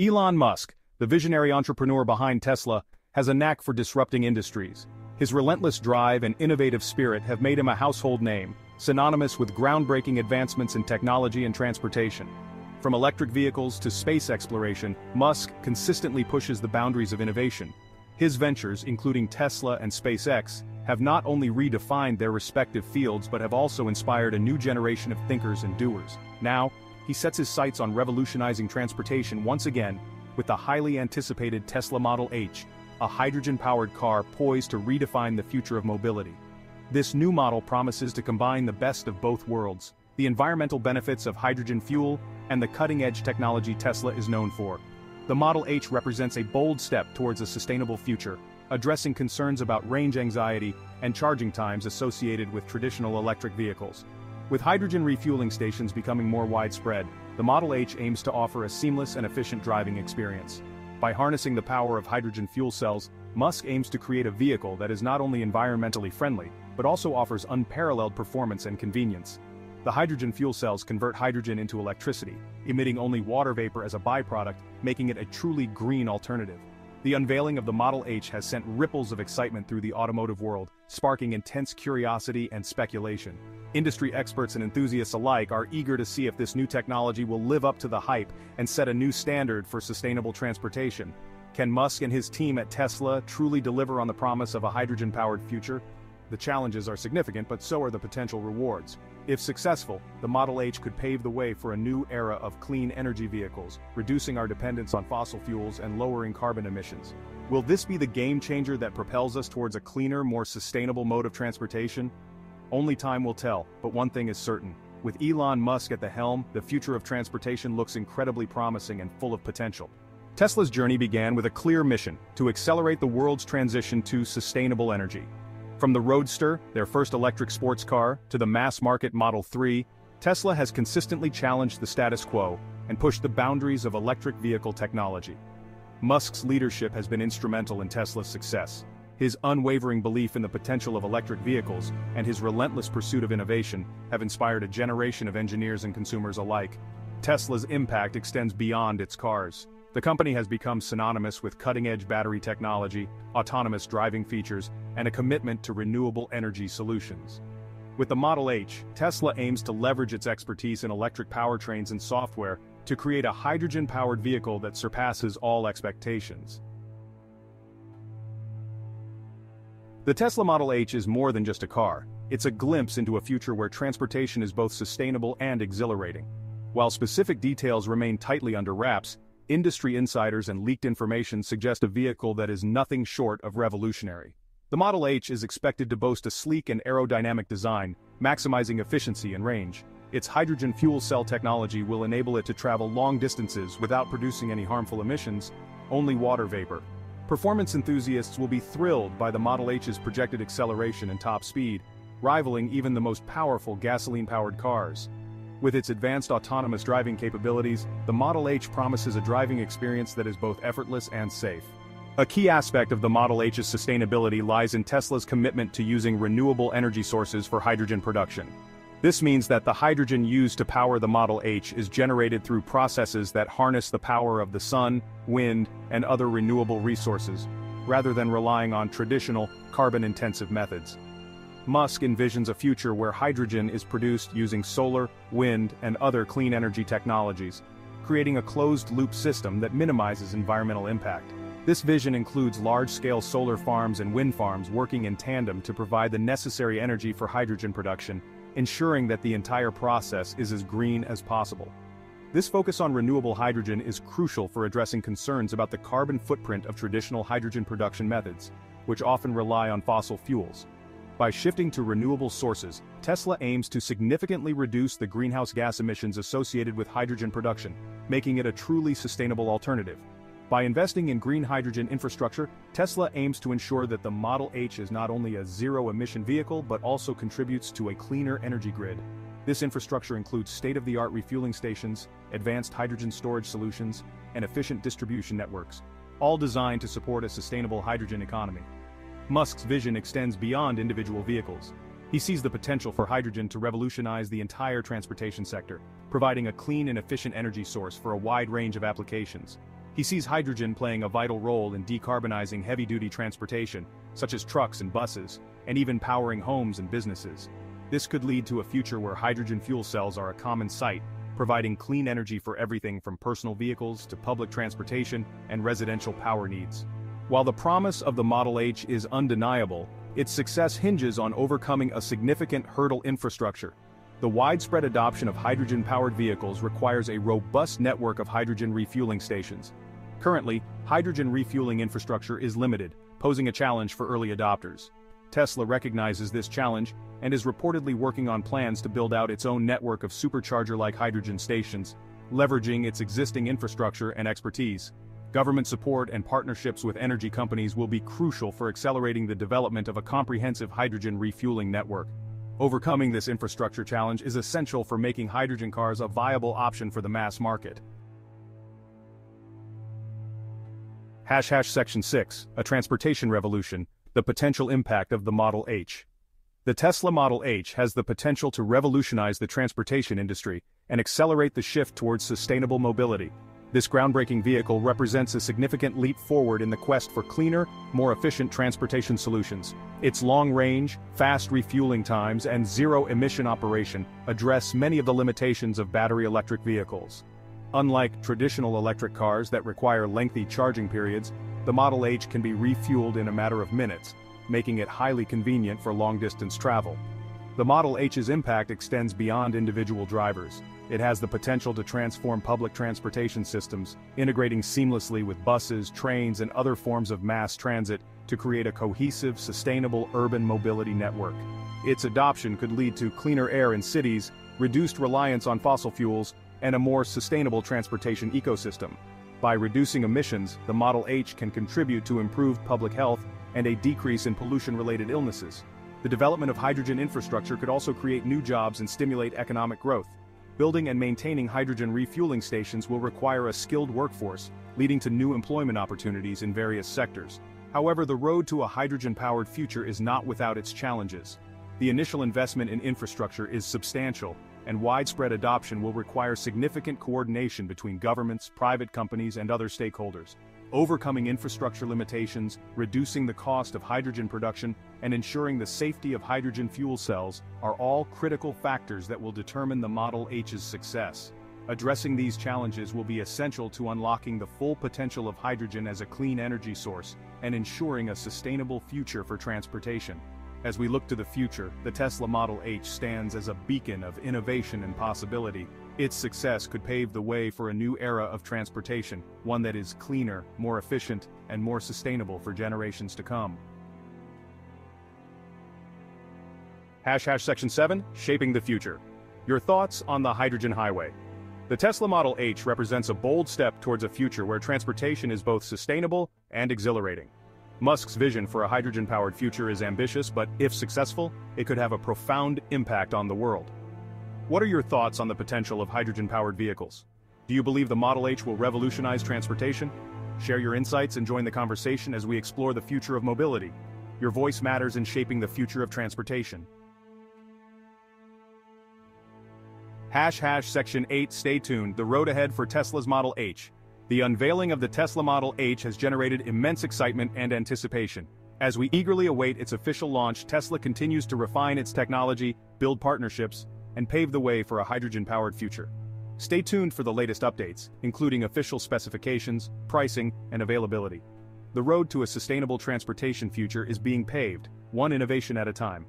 Elon Musk, the visionary entrepreneur behind Tesla, has a knack for disrupting industries. His relentless drive and innovative spirit have made him a household name, synonymous with groundbreaking advancements in technology and transportation. From electric vehicles to space exploration, Musk consistently pushes the boundaries of innovation. His ventures, including Tesla and SpaceX, have not only redefined their respective fields but have also inspired a new generation of thinkers and doers. Now, he sets his sights on revolutionizing transportation once again with the highly anticipated Tesla Model H, a hydrogen-powered car poised to redefine the future of mobility. This new model promises to combine the best of both worlds, the environmental benefits of hydrogen fuel and the cutting-edge technology Tesla is known for. The Model H represents a bold step towards a sustainable future, addressing concerns about range anxiety and charging times associated with traditional electric vehicles. With hydrogen refueling stations becoming more widespread, the Model H aims to offer a seamless and efficient driving experience. By harnessing the power of hydrogen fuel cells, Musk aims to create a vehicle that is not only environmentally friendly, but also offers unparalleled performance and convenience. The hydrogen fuel cells convert hydrogen into electricity, emitting only water vapor as a byproduct, making it a truly green alternative. The unveiling of the Model H has sent ripples of excitement through the automotive world, sparking intense curiosity and speculation. Industry experts and enthusiasts alike are eager to see if this new technology will live up to the hype and set a new standard for sustainable transportation. Can Musk and his team at Tesla truly deliver on the promise of a hydrogen-powered future? The challenges are significant but so are the potential rewards. If successful, the Model H could pave the way for a new era of clean energy vehicles, reducing our dependence on fossil fuels and lowering carbon emissions. Will this be the game changer that propels us towards a cleaner, more sustainable mode of transportation? Only time will tell, but one thing is certain. With Elon Musk at the helm, the future of transportation looks incredibly promising and full of potential. Tesla's journey began with a clear mission, to accelerate the world's transition to sustainable energy. From the Roadster, their first electric sports car, to the mass-market Model 3, Tesla has consistently challenged the status quo and pushed the boundaries of electric vehicle technology. Musk's leadership has been instrumental in Tesla's success. His unwavering belief in the potential of electric vehicles and his relentless pursuit of innovation have inspired a generation of engineers and consumers alike. Tesla's impact extends beyond its cars. The company has become synonymous with cutting-edge battery technology, autonomous driving features, and a commitment to renewable energy solutions. With the Model H, Tesla aims to leverage its expertise in electric powertrains and software to create a hydrogen-powered vehicle that surpasses all expectations. The Tesla Model H is more than just a car, it's a glimpse into a future where transportation is both sustainable and exhilarating. While specific details remain tightly under wraps, Industry insiders and leaked information suggest a vehicle that is nothing short of revolutionary. The Model H is expected to boast a sleek and aerodynamic design, maximizing efficiency and range. Its hydrogen fuel cell technology will enable it to travel long distances without producing any harmful emissions, only water vapor. Performance enthusiasts will be thrilled by the Model H's projected acceleration and top speed, rivaling even the most powerful gasoline-powered cars. With its advanced autonomous driving capabilities, the Model H promises a driving experience that is both effortless and safe. A key aspect of the Model H's sustainability lies in Tesla's commitment to using renewable energy sources for hydrogen production. This means that the hydrogen used to power the Model H is generated through processes that harness the power of the sun, wind, and other renewable resources, rather than relying on traditional, carbon-intensive methods. Musk envisions a future where hydrogen is produced using solar, wind, and other clean energy technologies, creating a closed-loop system that minimizes environmental impact. This vision includes large-scale solar farms and wind farms working in tandem to provide the necessary energy for hydrogen production, ensuring that the entire process is as green as possible. This focus on renewable hydrogen is crucial for addressing concerns about the carbon footprint of traditional hydrogen production methods, which often rely on fossil fuels. By shifting to renewable sources, Tesla aims to significantly reduce the greenhouse gas emissions associated with hydrogen production, making it a truly sustainable alternative. By investing in green hydrogen infrastructure, Tesla aims to ensure that the Model H is not only a zero-emission vehicle but also contributes to a cleaner energy grid. This infrastructure includes state-of-the-art refueling stations, advanced hydrogen storage solutions, and efficient distribution networks, all designed to support a sustainable hydrogen economy. Musk's vision extends beyond individual vehicles. He sees the potential for hydrogen to revolutionize the entire transportation sector, providing a clean and efficient energy source for a wide range of applications. He sees hydrogen playing a vital role in decarbonizing heavy-duty transportation, such as trucks and buses, and even powering homes and businesses. This could lead to a future where hydrogen fuel cells are a common sight, providing clean energy for everything from personal vehicles to public transportation and residential power needs. While the promise of the Model H is undeniable, its success hinges on overcoming a significant hurdle infrastructure. The widespread adoption of hydrogen-powered vehicles requires a robust network of hydrogen refueling stations, Currently, hydrogen refueling infrastructure is limited, posing a challenge for early adopters. Tesla recognizes this challenge and is reportedly working on plans to build out its own network of supercharger-like hydrogen stations, leveraging its existing infrastructure and expertise. Government support and partnerships with energy companies will be crucial for accelerating the development of a comprehensive hydrogen refueling network. Overcoming this infrastructure challenge is essential for making hydrogen cars a viable option for the mass market. Hash hash section 6, a transportation revolution, the potential impact of the Model H. The Tesla Model H has the potential to revolutionize the transportation industry and accelerate the shift towards sustainable mobility. This groundbreaking vehicle represents a significant leap forward in the quest for cleaner, more efficient transportation solutions. Its long-range, fast refueling times and zero-emission operation address many of the limitations of battery electric vehicles. Unlike traditional electric cars that require lengthy charging periods, the Model H can be refueled in a matter of minutes, making it highly convenient for long-distance travel. The Model H's impact extends beyond individual drivers. It has the potential to transform public transportation systems, integrating seamlessly with buses, trains and other forms of mass transit to create a cohesive, sustainable urban mobility network. Its adoption could lead to cleaner air in cities, reduced reliance on fossil fuels, and a more sustainable transportation ecosystem. By reducing emissions, the Model H can contribute to improved public health and a decrease in pollution-related illnesses. The development of hydrogen infrastructure could also create new jobs and stimulate economic growth. Building and maintaining hydrogen refueling stations will require a skilled workforce, leading to new employment opportunities in various sectors. However the road to a hydrogen-powered future is not without its challenges. The initial investment in infrastructure is substantial, and widespread adoption will require significant coordination between governments, private companies and other stakeholders. Overcoming infrastructure limitations, reducing the cost of hydrogen production, and ensuring the safety of hydrogen fuel cells are all critical factors that will determine the Model H's success. Addressing these challenges will be essential to unlocking the full potential of hydrogen as a clean energy source and ensuring a sustainable future for transportation. As we look to the future, the Tesla Model H stands as a beacon of innovation and possibility. Its success could pave the way for a new era of transportation, one that is cleaner, more efficient, and more sustainable for generations to come. Hash hash section 7, Shaping the Future. Your thoughts on the hydrogen highway. The Tesla Model H represents a bold step towards a future where transportation is both sustainable and exhilarating. Musk's vision for a hydrogen-powered future is ambitious but, if successful, it could have a profound impact on the world. What are your thoughts on the potential of hydrogen-powered vehicles? Do you believe the Model H will revolutionize transportation? Share your insights and join the conversation as we explore the future of mobility. Your voice matters in shaping the future of transportation. Hash hash section 8 Stay tuned, the road ahead for Tesla's Model H. The unveiling of the Tesla Model H has generated immense excitement and anticipation. As we eagerly await its official launch Tesla continues to refine its technology, build partnerships, and pave the way for a hydrogen-powered future. Stay tuned for the latest updates, including official specifications, pricing, and availability. The road to a sustainable transportation future is being paved, one innovation at a time.